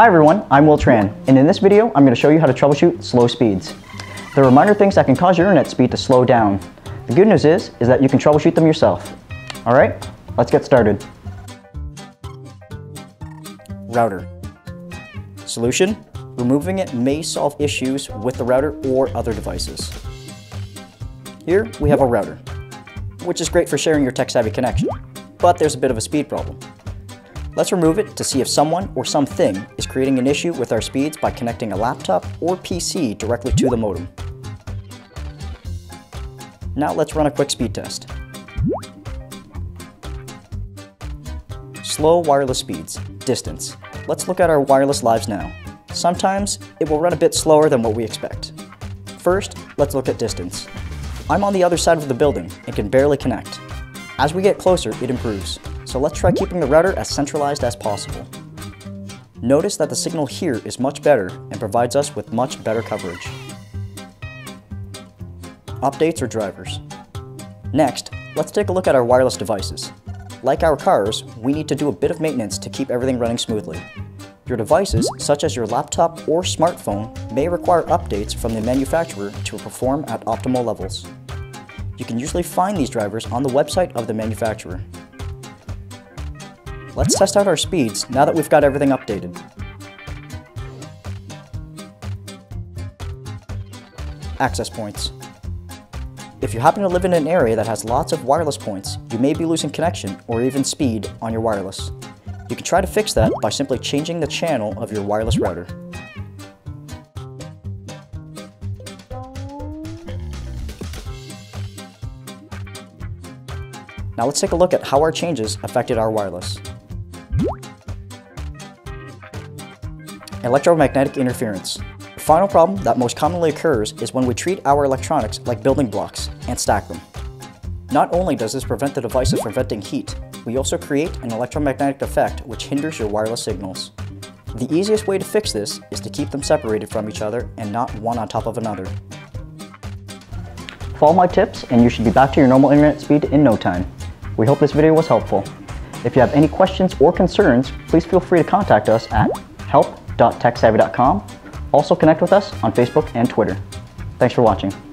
Hi everyone, I'm Will Tran, and in this video I'm going to show you how to troubleshoot slow speeds. There are minor things that can cause your internet speed to slow down. The good news is, is that you can troubleshoot them yourself. Alright, let's get started. Router. Solution? Removing it may solve issues with the router or other devices. Here we have a router, which is great for sharing your TekSavvy connection, but there's a bit of a speed problem. Let's remove it to see if someone or something is creating an issue with our speeds by connecting a laptop or PC directly to the modem. Now let's run a quick speed test. Slow wireless speeds, distance. Let's look at our wireless lives now. Sometimes it will run a bit slower than what we expect. First, let's look at distance. I'm on the other side of the building and can barely connect. As we get closer, it improves. So let's try keeping the router as centralized as possible. Notice that the signal here is much better and provides us with much better coverage. Updates or drivers. Next, let's take a look at our wireless devices. Like our cars, we need to do a bit of maintenance to keep everything running smoothly. Your devices, such as your laptop or smartphone, may require updates from the manufacturer to perform at optimal levels. You can usually find these drivers on the website of the manufacturer. Let's test out our speeds now that we've got everything updated. Access points. If you happen to live in an area that has lots of wireless points, you may be losing connection or even speed on your wireless. You can try to fix that by simply changing the channel of your wireless router. Now let's take a look at how our changes affected our wireless. Electromagnetic interference. The final problem that most commonly occurs is when we treat our electronics like building blocks and stack them. Not only does this prevent the devices from venting heat, we also create an electromagnetic effect which hinders your wireless signals. The easiest way to fix this is to keep them separated from each other and not one on top of another. Follow my tips and you should be back to your normal internet speed in no time. We hope this video was helpful. If you have any questions or concerns, please feel free to contact us at help www.teksavvy.com. Also connect with us on Facebook and Twitter. Thanks for watching.